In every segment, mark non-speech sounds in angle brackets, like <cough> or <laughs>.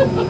Ha ha ha!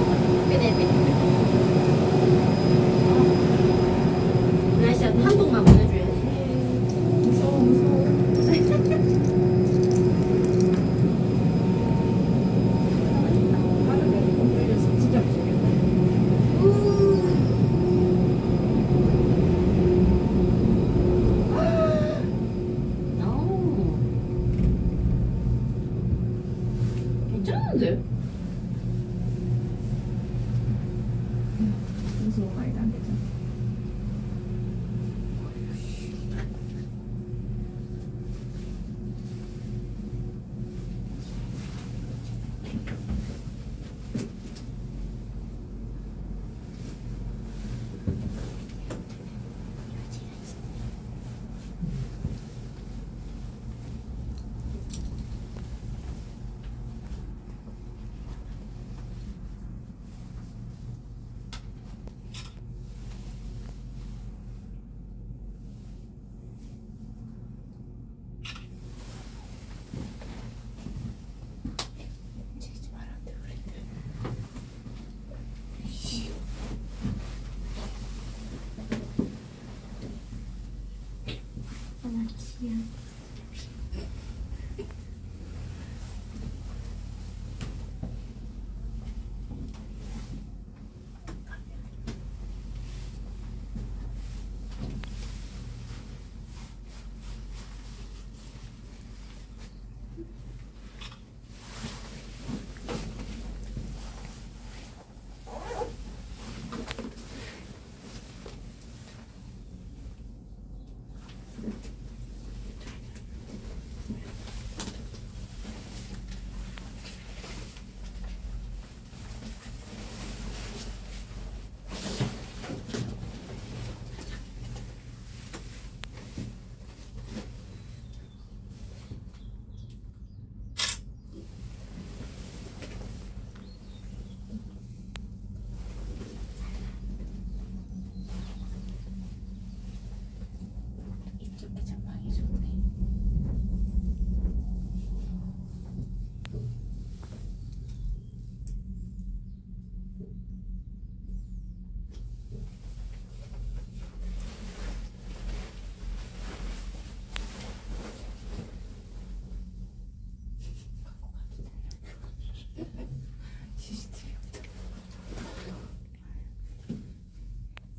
是我买单的这。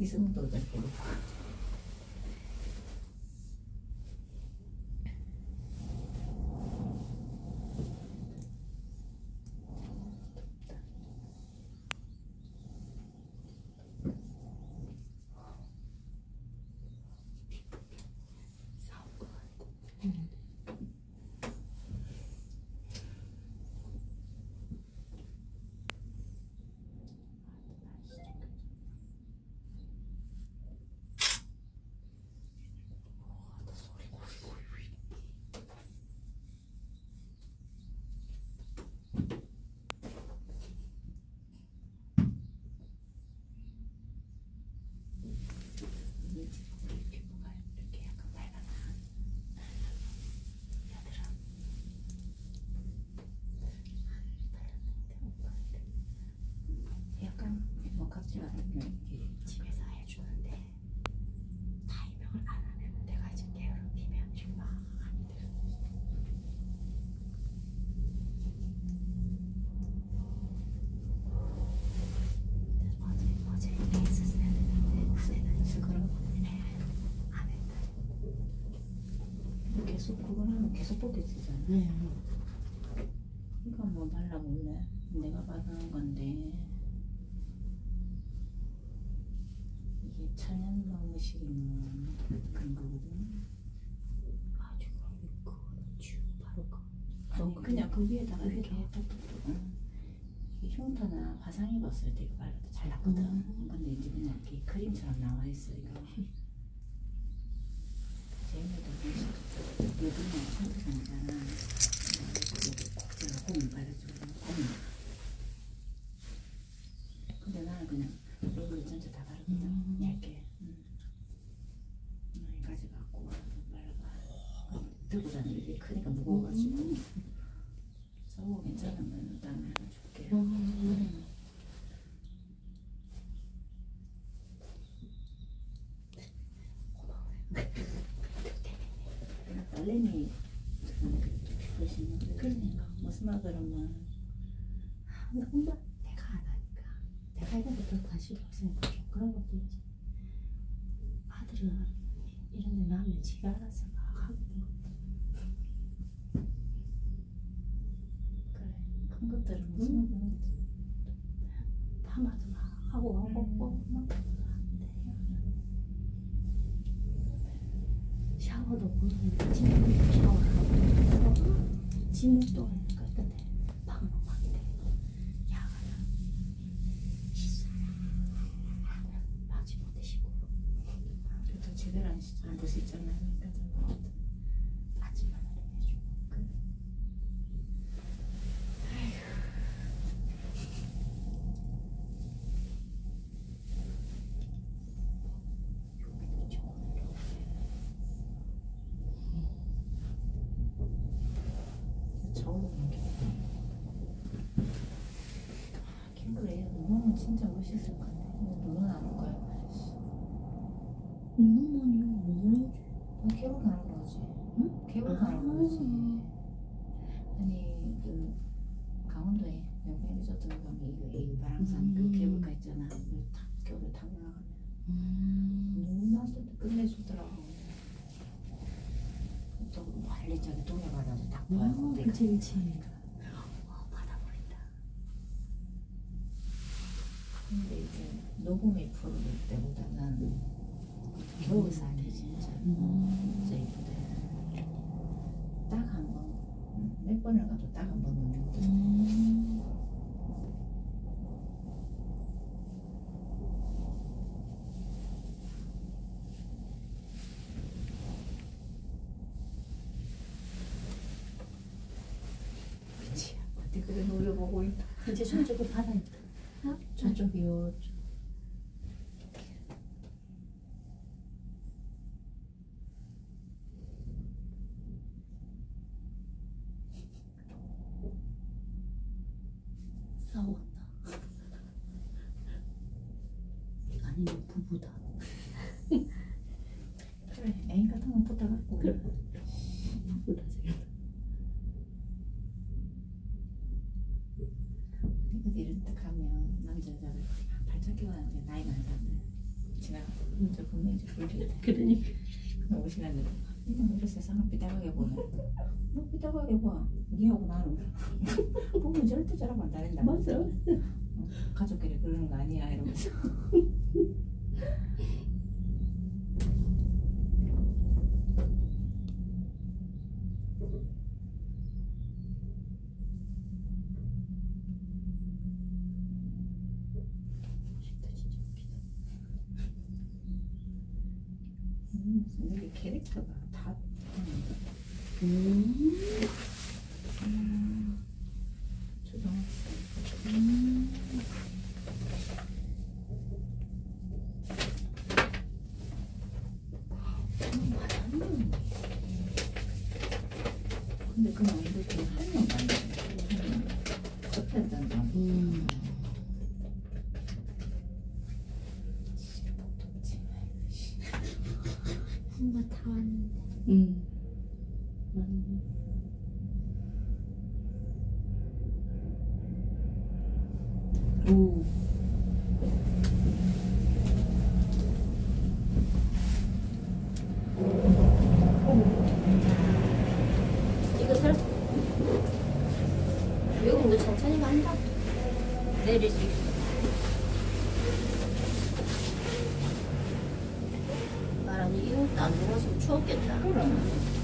이승도 잡고. 싸울 것 같아. 피부가 이렇게 약간 빨갛나? 얘들아. 약간 게 집에서 해주는데 타이밍을 안 하면 내가 이제 게으르면 이렇게 했다. 계속 보게 되잖아. 이건 뭐 말라볼래? 내가 받은 건데 천연 방식이면 그런 거거든. 쭉 바로. 아니 그냥 그 위에다가 이렇게 응. 이게 흉터나 화상 입었을 때 이거 발라도 잘 났거든. 근데 이제 그냥 이렇게 크림처럼 나와 있어 이거. 쟤네도 요즘에 흉터잖아. 꼭 제가 곰 발라주고 곰. 근데 나는 그냥 얼굴 전체 다 바르거든. 얇게. 음. 많이 가져갖고 말아봐. 들고 다니는 게 크니까 무거워가지고. 서우 괜찮으면 다음에 하나 줄게. 음. 딸내미 보시면 그러니까 무슨 말 그러면 근데 혼자 내가 안 하니까 내가 것들 관심이 없으니까 좀 그런 것도 있지 아들은 이런 데 나면 지가 알아서 큰 것들은 무슨 것도 파마도 막 하고 하고 하고 막. 샤워도 보면 진목도 샤워를 하고 진목도 했는데 저울로 게 캠브레 너무 진짜 멋있을 건데 물론 안올 거야. 못너 케이블 가는 거지? 응? 케이블 가는 거지? 그치 그치 와 바다 보인다 근데 이제 녹음이 풀 때보다는 겨울 살때 진짜 음. 진짜 이쁘대. 딱한 번, 음, 몇 번을 가도 딱 한 번 오는 듯. 음. 그치? 어디 그래 노려보고 있다. 이제 바다 있다 어? 저쪽이요. 싸웠나 <laughs> 아니면 부부다 그래, 애인 같은 건 붙어갖고. 그래. 부부다 지금 어디 이런 데 가면 남자 여자를 발차기가 이제 나이 많은 사람들 지나가서 저 분명히 이제 불리게 돼. 그러니까 오시면 이건 우리 세상을 삐딱하게 보네. 뭐 삐딱하게 봐. 니하고 나는 <laughs> 보면 절대 안 다른다. 맞아 어, 가족끼리 그러는 거 아니야 이러면서. <laughs> 캐릭터가 다. 음. 초등학생. 음. 근데 그냥 이렇게 한 명만. 커피한잔 안 음. ừ. 이것도 안 들어왔으면 추웠겠다 그럼.